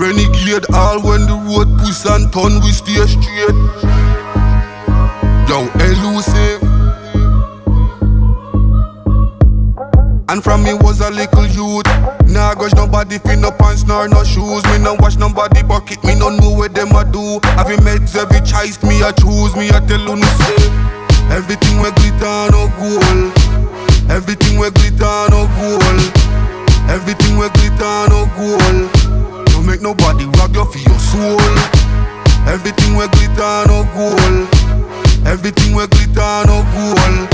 Renegade all when the road push and turn, we stay straight. Yo, elusive. And from me was a little youth. Nah, gosh, nobody fin no pants nor no shoes. Me no wash nobody bucket, me no know what them a do. You meds every choice me a choose, me a tell you say. Everything we glitter no gold. Everything we glitter no gold. Everything we glitter no gold. Make nobody rob you for your soul. Everything we glitter no gold. Everything we glitter no gold.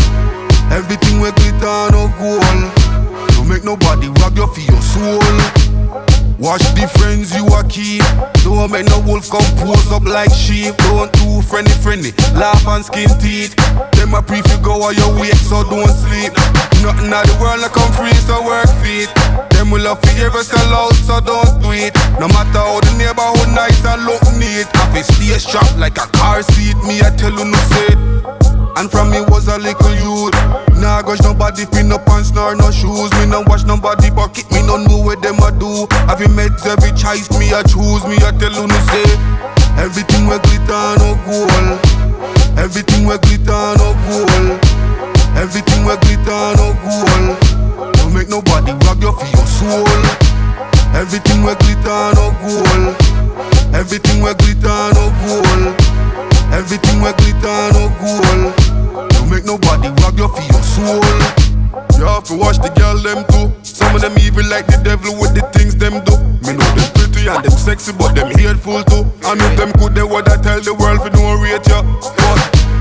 Everything we glitter no gold. Don't make nobody rob you for your soul. Watch the friends you a keep. Don't make no wolf come pose up like sheep. Don't too friendly friendly. Laugh and skin teeth. Them a brief you go on your wake, so don't sleep. Nothing out the world that come free, so work feet. Them will love you ever sell out, so don't do it. No a like a car seat. Me I tell you no say. And from me was a little youth. Nah, gosh, nobody pin no pants nor no shoes. Me no wash nobody bucket, me no know what them a do. Have you meds every choice me I choose? Me I tell you no say. Everything we glitter no gold. Everything we glitter no gold. Everything we glitter no gold. Don't make nobody rob you for your soul. Everything we glitter no gold. Everything we glitter no gold. Everything we glitter no gold. Don't make nobody rob you for your soul. You have to watch the girl them too. Some of them evil like the devil with the things them do. Me know them pretty and them sexy, but them hateful too. And if them could, they would I tell the world for don't rate ya.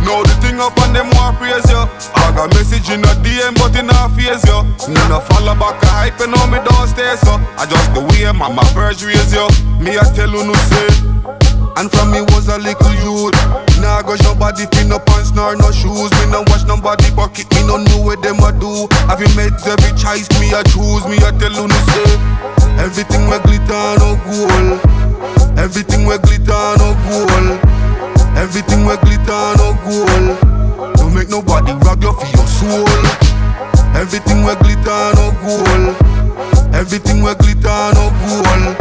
Now the thing up and them want praise ya. I got message in a DM, but in a face ya. Me no follow back a hype and on me downstairs so. I just the way mama first raise ya. Me I tell you no say. And from me was a little youth Nah gosh nobody pin no pants nor no shoes Me no watch nobody bucket, me no know what them a do Have you meds every choice me I choose Me I tell you no say Everything we glitter no gold Everything we glitter no gold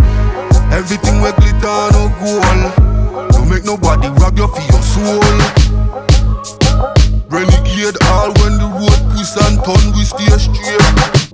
Everything we glitter no gold. Don't make nobody rob you for your soul. Renegade all when the road push and turn, we stay